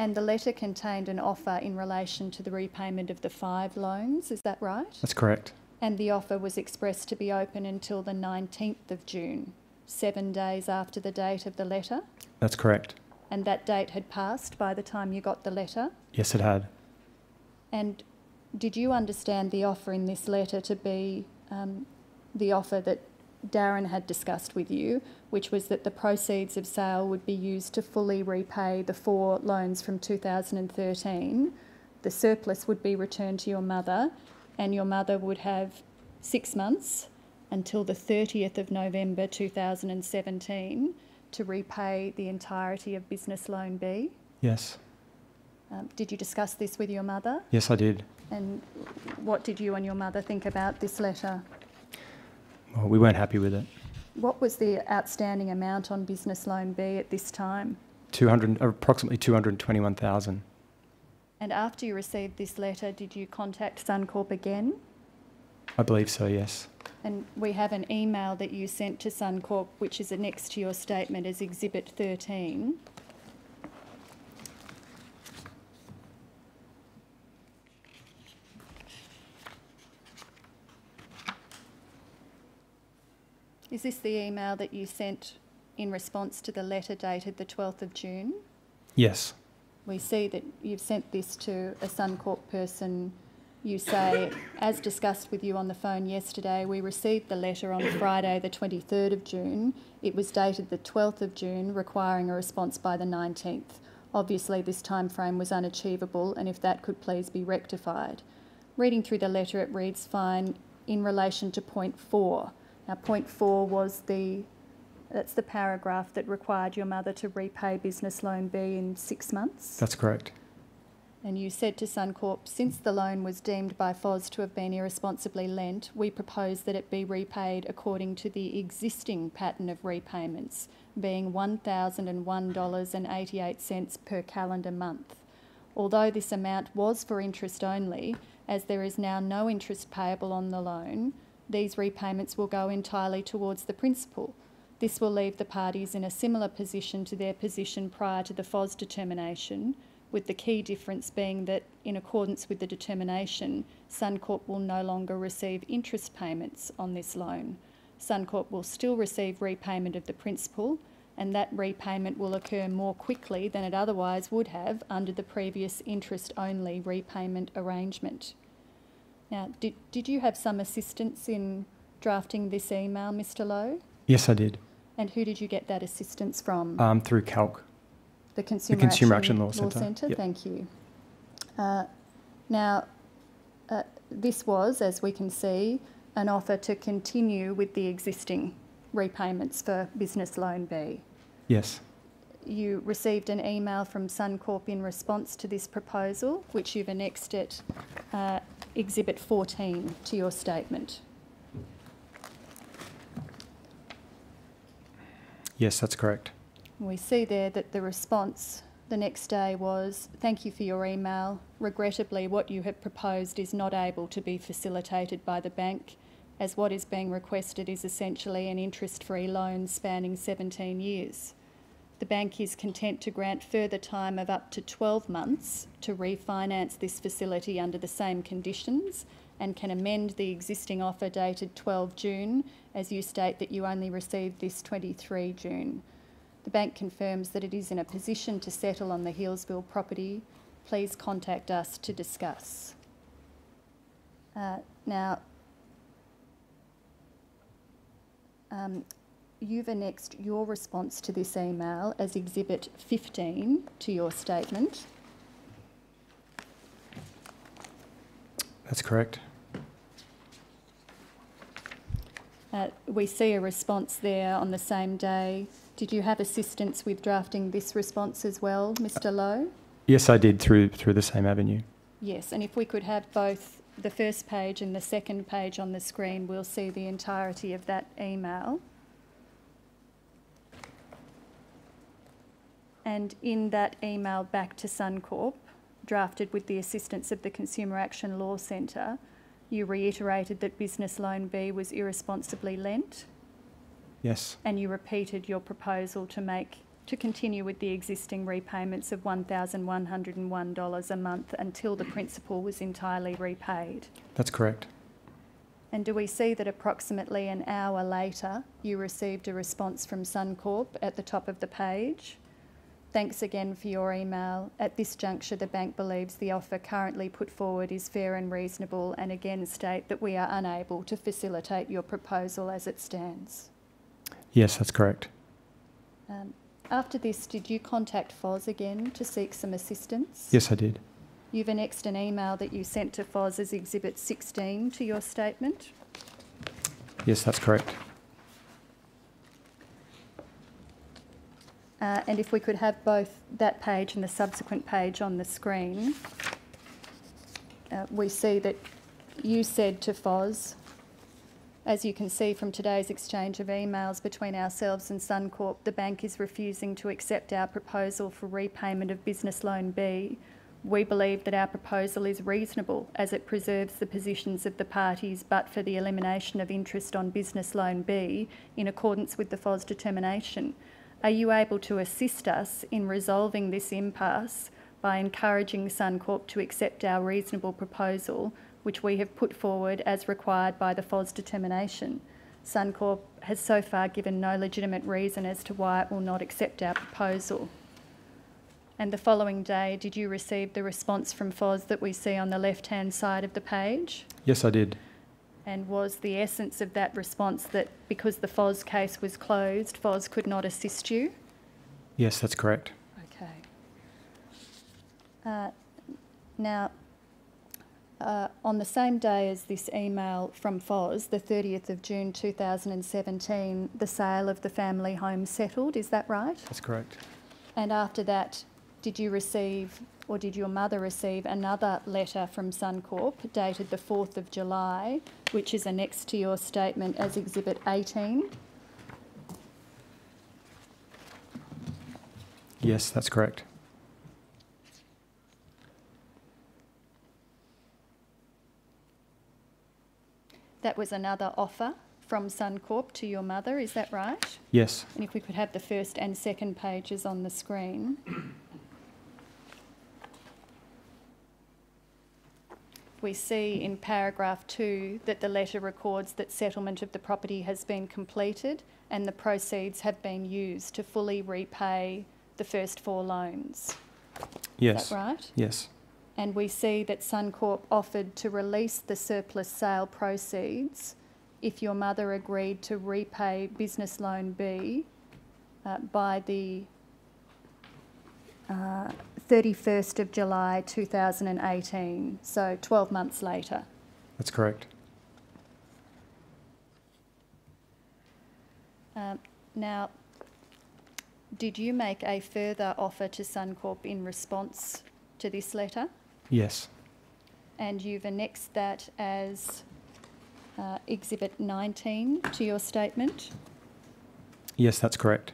And the letter contained an offer in relation to the repayment of the five loans, is that right? That's correct. And the offer was expressed to be open until the 19th of June, seven days after the date of the letter. That's correct. And that date had passed by the time you got the letter. Yes, it had. And did you understand the offer in this letter to be um, the offer that Darren had discussed with you, which was that the proceeds of sale would be used to fully repay the four loans from 2013? The surplus would be returned to your mother, and your mother would have six months until the 30th of November 2017 to repay the entirety of business loan B. Yes. Um, did you discuss this with your mother? Yes, I did. And what did you and your mother think about this letter? Well, we weren't happy with it. What was the outstanding amount on business loan B at this time? 200, approximately 221,000. And after you received this letter, did you contact Suncorp again? I believe so, yes. And we have an email that you sent to Suncorp, which is next to your statement as Exhibit 13. Is this the email that you sent in response to the letter dated the 12th of June? Yes. We see that you've sent this to a Suncorp person. You say, as discussed with you on the phone yesterday, we received the letter on Friday, the 23rd of June. It was dated the 12th of June, requiring a response by the 19th. Obviously, this time frame was unachievable, and if that could please be rectified. Reading through the letter, it reads fine in relation to point four. Now, point four was the that's the paragraph that required your mother to repay business loan B in six months. That's correct. And you said to Suncorp, since the loan was deemed by FOS to have been irresponsibly lent, we propose that it be repaid according to the existing pattern of repayments, being $1,001.88 per calendar month. Although this amount was for interest only, as there is now no interest payable on the loan, these repayments will go entirely towards the principal. This will leave the parties in a similar position to their position prior to the FOS determination, with the key difference being that, in accordance with the determination, Suncorp will no longer receive interest payments on this loan. Suncorp will still receive repayment of the principal, and that repayment will occur more quickly than it otherwise would have under the previous interest only repayment arrangement. Now, did, did you have some assistance in drafting this email, Mr. Low? Yes, I did. And who did you get that assistance from? Um, through CALC. The Consumer, Consumer Action Law Centre, Centre, yep. thank you. Uh, now, uh, this was, as we can see, an offer to continue with the existing repayments for Business Loan B. Yes. You received an email from Suncorp in response to this proposal, which you've annexed at uh, Exhibit 14 to your statement. Yes, that's correct. We see there that the response the next day was, thank you for your email. Regrettably, what you have proposed is not able to be facilitated by the bank, as what is being requested is essentially an interest-free loan spanning 17 years. The bank is content to grant further time of up to 12 months to refinance this facility under the same conditions and can amend the existing offer dated 12 June as you state that you only received this 23 June. The bank confirms that it is in a position to settle on the Healesville property. Please contact us to discuss. Uh, now, um, you've annexed your response to this email as Exhibit 15 to your statement. That's correct. Uh, we see a response there on the same day. Did you have assistance with drafting this response as well, Mr Low? Yes, I did through through the same avenue. Yes, and if we could have both the first page and the second page on the screen, we'll see the entirety of that email. And in that email back to Suncorp, drafted with the assistance of the Consumer Action Law Centre, you reiterated that Business Loan B was irresponsibly lent, Yes. and you repeated your proposal to make to continue with the existing repayments of $1,101 a month until the principal was entirely repaid. That's correct. And do we see that approximately an hour later you received a response from Suncorp at the top of the page? Thanks again for your email. At this juncture, the bank believes the offer currently put forward is fair and reasonable, and again state that we are unable to facilitate your proposal as it stands. Yes, that's correct. Um, after this, did you contact FOS again to seek some assistance? Yes, I did. You've annexed an email that you sent to FOS as Exhibit 16 to your statement. Yes, that's correct. Uh, and if we could have both that page and the subsequent page on the screen, uh, we see that you said to FOS, as you can see from today's exchange of emails between ourselves and Suncorp, the bank is refusing to accept our proposal for repayment of Business Loan B. We believe that our proposal is reasonable as it preserves the positions of the parties but for the elimination of interest on Business Loan B in accordance with the FOS determination. Are you able to assist us in resolving this impasse by encouraging Suncorp to accept our reasonable proposal, which we have put forward as required by the FOS determination? Suncorp has so far given no legitimate reason as to why it will not accept our proposal. And the following day, did you receive the response from FOS that we see on the left-hand side of the page? Yes, I did. And was the essence of that response that because the FOS case was closed, FOS could not assist you? Yes, that's correct. Okay. Uh, now, uh, on the same day as this email from FOS, the 30th of June 2017, the sale of the family home settled, is that right? That's correct. And after that, did you receive or did your mother receive another letter from Suncorp dated the 4th of July, which is annexed to your statement as Exhibit 18? Yes, that's correct. That was another offer from Suncorp to your mother, is that right? Yes. And if we could have the first and second pages on the screen. We see in paragraph two that the letter records that settlement of the property has been completed and the proceeds have been used to fully repay the first four loans. Yes. Is that right? Yes. And we see that Suncorp offered to release the surplus sale proceeds if your mother agreed to repay business loan B uh, by the uh, 31st of July 2018, so 12 months later. That's correct. Um, now, did you make a further offer to Suncorp in response to this letter? Yes. And you've annexed that as uh, Exhibit 19 to your statement. Yes, that's correct.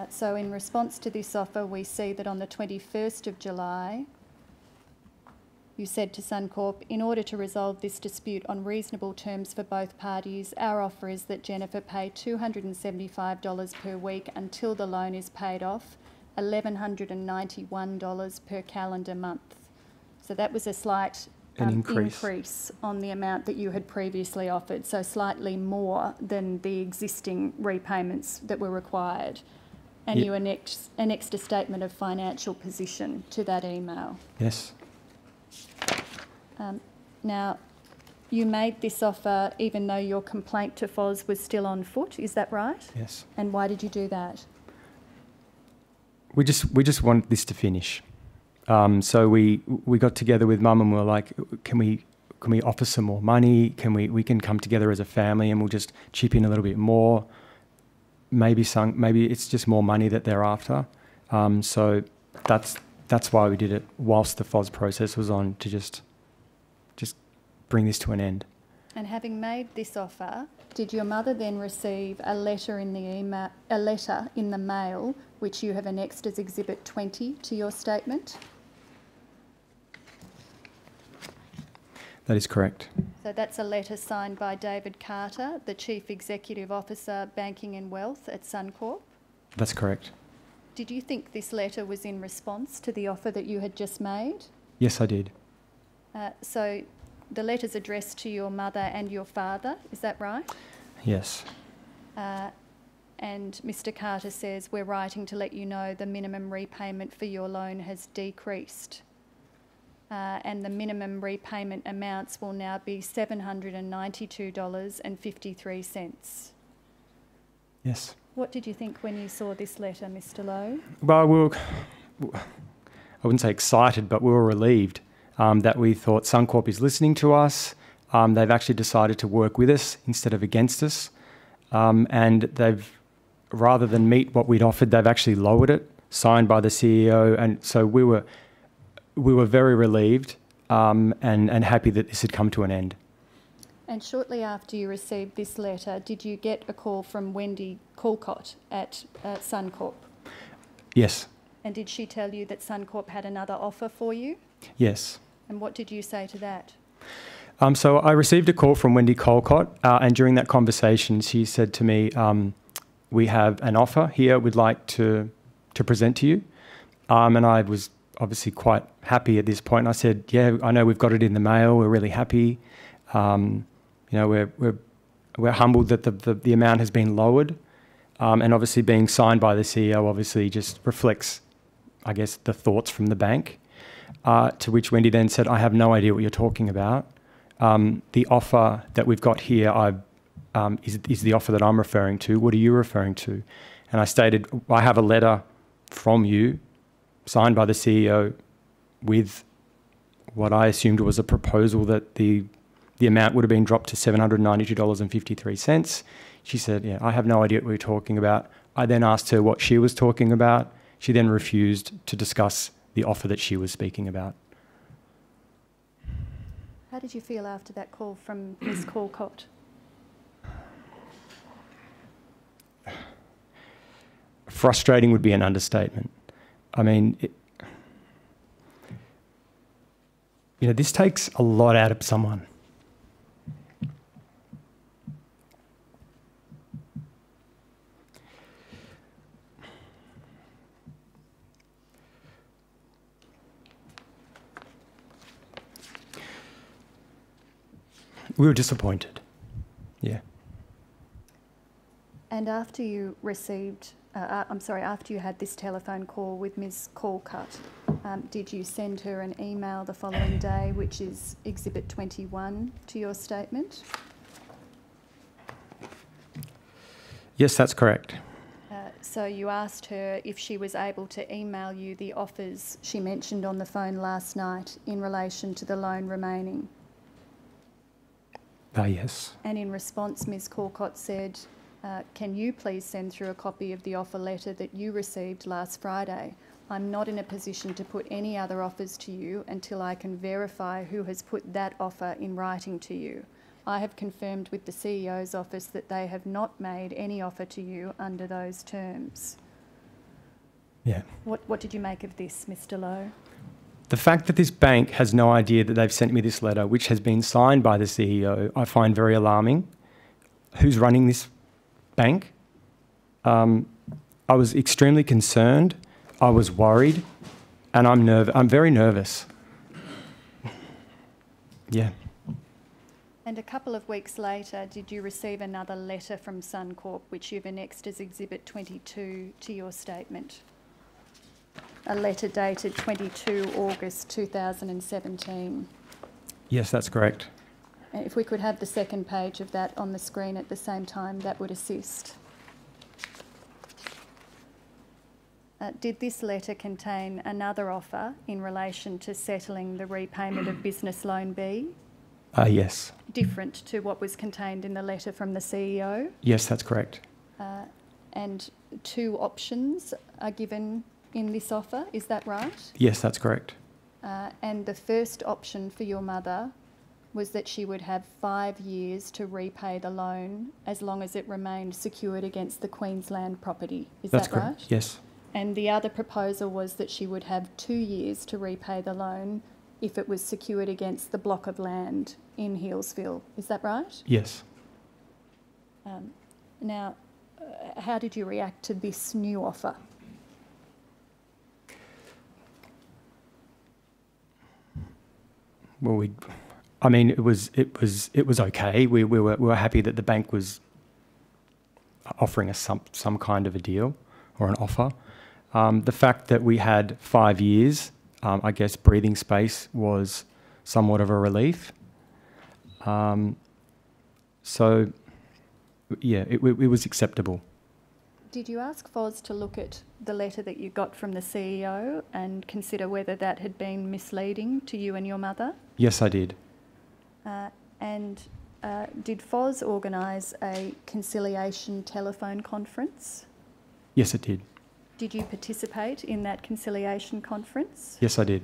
Uh, so, in response to this offer, we see that on the 21st of July, you said to Suncorp, in order to resolve this dispute on reasonable terms for both parties, our offer is that Jennifer pay $275 per week until the loan is paid off, $1,191 per calendar month. So that was a slight An um, increase. increase on the amount that you had previously offered, so slightly more than the existing repayments that were required. And Yep. you annexed, annexed a statement of financial position to that email. Yes. Um, now, you made this offer even though your complaint to FOS was still on foot, is that right? Yes. And why did you do that? We just we just wanted this to finish. Um, so we we got together with mum and we were like, can we can we offer some more money? Can we we can come together as a family and we'll just chip in a little bit more. Maybe some maybe it's just more money that they're after. Um, so that's that's why we did it whilst the FOS process was on to just just bring this to an end. And having made this offer, did your mother then receive a letter in the email, a letter in the mail, which you have annexed as Exhibit 20 to your statement? That is correct. So that's a letter signed by David Carter, the Chief Executive Officer, Banking and Wealth at Suncorp. That's correct. Did you think this letter was in response to the offer that you had just made? Yes, I did. Uh, so the letter's addressed to your mother and your father, is that right? Yes. Uh, and Mr. Carter says, We're writing to let you know the minimum repayment for your loan has decreased. Uh, and the minimum repayment amounts will now be $792.53. Yes. What did you think when you saw this letter, Mr. Low? Well, we were, I wouldn't say excited, but we were relieved um, that we thought Suncorp is listening to us. Um, they've actually decided to work with us instead of against us. Um, and they've, rather than meet what we'd offered, they've actually lowered it, signed by the CEO. And so we were, we were very relieved um, and, and happy that this had come to an end. And shortly after you received this letter, did you get a call from Wendy Calcott at uh, Suncorp? Yes, And did she tell you that Suncorp had another offer for you? yes. And what did you say to that? Um, so I received a call from Wendy Colcott, uh, and during that conversation, she said to me, um, "We have an offer here. We'd like to to present to you." Um, and I was obviously quite happy at this point. I said, "Yeah, I know we've got it in the mail. We're really happy. Um, you know, we're we're we're humbled that the the, the amount has been lowered, um, and obviously being signed by the CEO obviously just reflects, I guess, the thoughts from the bank." Uh, to which Wendy then said, "I have no idea what you're talking about." um, the offer that we've got here I, um, is, is the offer that I'm referring to. What are you referring to? And I stated, I have a letter from you signed by the CEO with what I assumed was a proposal that the, the amount would have been dropped to $792.53. She said, Yeah, I have no idea what we're talking about. I then asked her what she was talking about. She then refused to discuss the offer that she was speaking about. How did you feel after that call from Ms Callcott? Frustrating would be an understatement. I mean, it, you know, this takes a lot out of someone. We were disappointed. Yeah. And after you received, uh, uh, I'm sorry, after you had this telephone call with Ms Callcut, um, did you send her an email the following day, which is Exhibit 21 to your statement? Yes, that's correct. Uh, so you asked her if she was able to email you the offers she mentioned on the phone last night in relation to the loan remaining. Ah, yes. And in response, Ms Callcott said, uh, Can you please send through a copy of the offer letter that you received last Friday? I'm not in a position to put any other offers to you until I can verify who has put that offer in writing to you. I have confirmed with the CEO's office that they have not made any offer to you under those terms. Yeah. What, what did you make of this, Mr Low? The fact that this bank has no idea that they've sent me this letter, which has been signed by the CEO, I find very alarming. Who's running this bank? Um, I was extremely concerned. I was worried, and I'm nerv- I'm very nervous. Yeah. And a couple of weeks later, did you receive another letter from Suncorp, which you've annexed as Exhibit 22 to your statement? A letter dated 22 August 2017. Yes, that's correct. If we could have the second page of that on the screen at the same time, that would assist. Uh, did this letter contain another offer in relation to settling the repayment of Business Loan B, Uh, yes. different to what was contained in the letter from the CEO? Yes, that's correct. Uh, and two options are given in this offer, is that right? Yes, that's correct. Uh, and the first option for your mother was that she would have five years to repay the loan as long as it remained secured against the Queensland property. Is that's that correct. right? Yes. And the other proposal was that she would have two years to repay the loan if it was secured against the block of land in Healesville. Is that right? Yes. Um, now, uh, how did you react to this new offer? Well, we, I mean, it was it was it was okay. We, we were we were happy that the bank was offering us some some kind of a deal or an offer. Um, the fact that we had five years, um, I guess, breathing space was somewhat of a relief. Um, so, yeah, it, it was acceptable. Did you ask FOS to look at the letter that you got from the CEO and consider whether that had been misleading to you and your mother? Yes, I did. Uh, and uh, did FOS organise a conciliation telephone conference? Yes, it did. Did you participate in that conciliation conference? Yes, I did.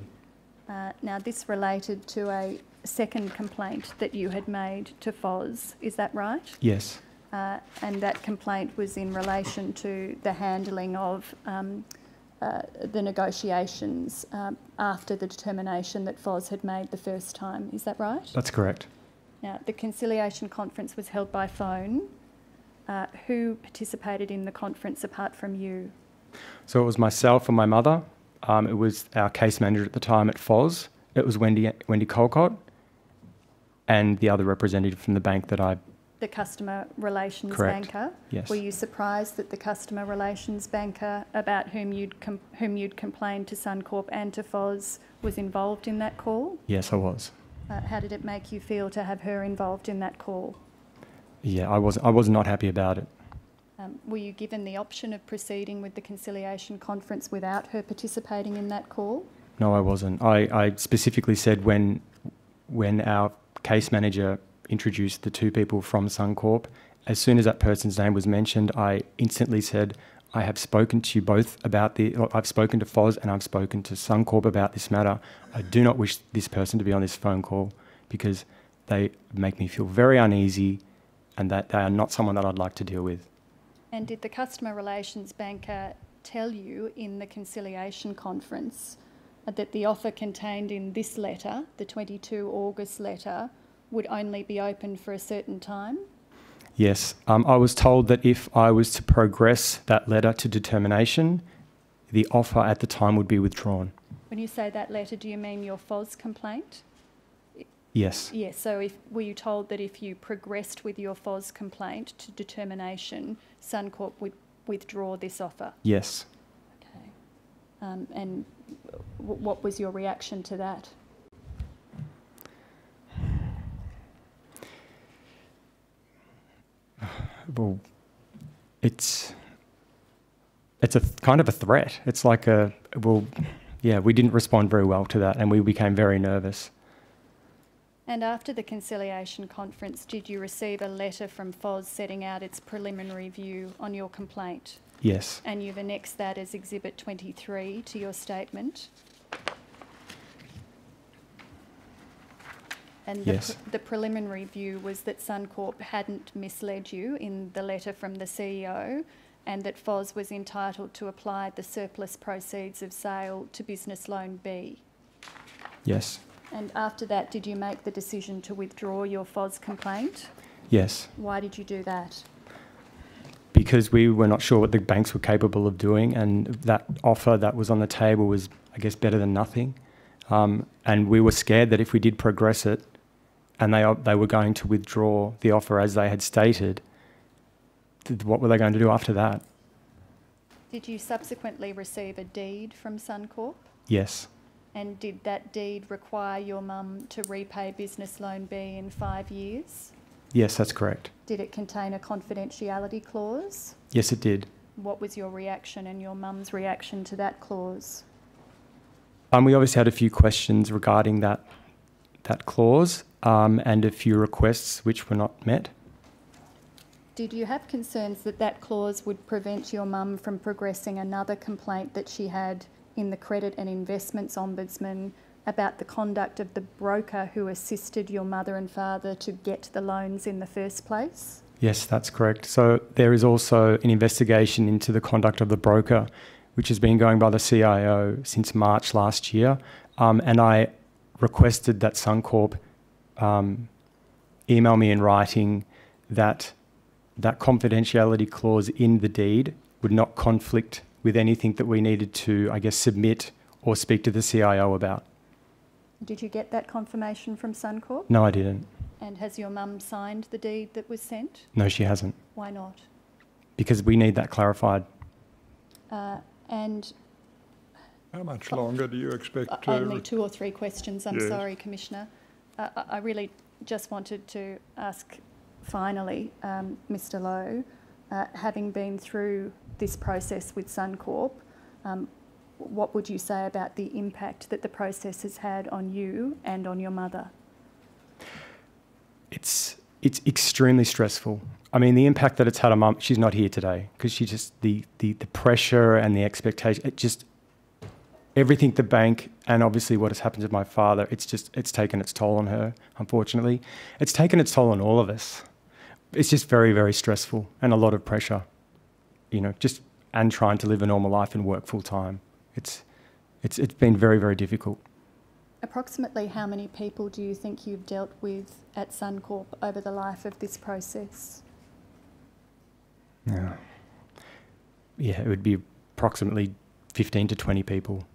Uh, now, this related to a second complaint that you had made to FOS, is that right? Yes. Uh, and that complaint was in relation to the handling of um, uh, the negotiations um, after the determination that FOS had made the first time. Is that right? That's correct. Now, the conciliation conference was held by phone. Uh, who participated in the conference apart from you? So it was myself and my mother. Um, it was our case manager at the time at FOS. It was Wendy Wendy Colcott, and the other representative from the bank that I. The customer relations Correct. banker. Yes. Were you surprised that the customer relations banker, about whom you'd com- whom you'd complained to Suncorp and to FOS, was involved in that call? Yes, I was. Uh, how did it make you feel to have her involved in that call? Yeah, I was. I was not happy about it. Um, were you given the option of proceeding with the conciliation conference without her participating in that call? No, I wasn't. I, I specifically said when, when our case manager introduced the two people from Suncorp, as soon as that person's name was mentioned, I instantly said, I have spoken to you both about the. I've spoken to FOS and I've spoken to Suncorp about this matter. I do not wish this person to be on this phone call because they make me feel very uneasy, and that they are not someone that I'd like to deal with. And did the customer relations banker tell you in the conciliation conference that the offer contained in this letter, the 22 August letter, would only be open for a certain time? Yes, um, I was told that if I was to progress that letter to determination, the offer at the time would be withdrawn. When you say that letter, do you mean your FOS complaint? Yes, Yes, so if, were you told that if you progressed with your FOS complaint to determination, Suncorp would withdraw this offer? yes. Okay. Um, and w- what was your reaction to that? Well, it's it's a th- kind of a threat. It's like a well, yeah. We didn't respond very well to that, and we became very nervous. And after the conciliation conference, did you receive a letter from FOS setting out its preliminary view on your complaint? Yes, And you've annexed that as Exhibit 23 to your statement? And the, Yes. pre- the preliminary view was that Suncorp hadn't misled you in the letter from the CEO and that FOS was entitled to apply the surplus proceeds of sale to business loan B. yes, And after that, did you make the decision to withdraw your FOS complaint? yes. Why did you do that? Because we were not sure what the banks were capable of doing, and that offer that was on the table was, I guess, better than nothing. Um, and we were scared that if we did progress it, and they they were going to withdraw the offer as they had stated, what were they going to do after that? Did you subsequently receive a deed from Suncorp? Yes, And did that deed require your mum to repay business loan B in five years? yes, that's correct. Did it contain a confidentiality clause? Yes, it did. What was your reaction and your mum's reaction to that clause? Um, we obviously had a few questions regarding that that clause um, and a few requests which were not met. Did you have concerns that that clause would prevent your mum from progressing another complaint that she had in the Credit and Investments Ombudsman about the conduct of the broker who assisted your mother and father to get the loans in the first place? Yes, that's correct. So there is also an investigation into the conduct of the broker, which has been going by the CIO since March last year. Um, and I requested that Suncorp um, email me in writing that that confidentiality clause in the deed would not conflict with anything that we needed to, I guess, submit or speak to the CIO about. Did you get that confirmation from Suncorp? No, I didn't. And has your mum signed the deed that was sent? No, she hasn't. Why not? Because we need that clarified. Uh, and How much longer do you expect uh, to? only two or three questions, I'm Yes. sorry, Commissioner. Uh, I- I really just wanted to ask finally, um, Mr Low, uh, having been through this process with Suncorp, um, what would you say about the impact that the process has had on you and on your mother? it's it's extremely stressful. I mean, the impact that it's had on mum. She's not here today because she just the, the the pressure and the expectation. It just everything the bank and obviously what has happened to my father. It's just it's taken its toll on her. Unfortunately, it's taken its toll on all of us. It's just very very stressful and a lot of pressure. You know, just and trying to live a normal life and work full time. It's it's it's been very very difficult. Approximately how many people do you think you've dealt with at Suncorp over the life of this process? Yeah. Yeah, it would be approximately 15 to 20 people.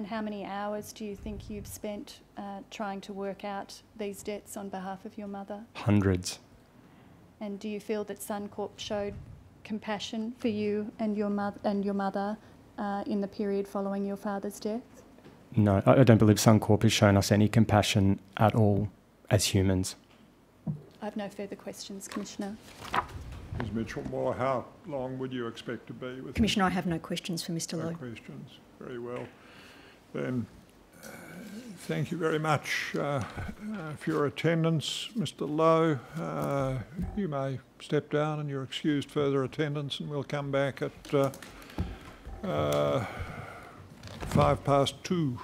And how many hours do you think you've spent uh, trying to work out these debts on behalf of your mother? Hundreds. And do you feel that Suncorp showed compassion for you and your mother and your mother uh, in the period following your father's death? No, I I don't believe Suncorp has shown us any compassion at all as humans. I have no further questions, Commissioner. Ms Mitchell Moore, how long would you expect to be with Commissioner, I have no questions for Mr no Low. questions? Very well. Then, uh, Thank you very much uh, uh, for your attendance. Mr Low, uh, you may step down and you're excused further attendance and we'll come back at uh, five past two.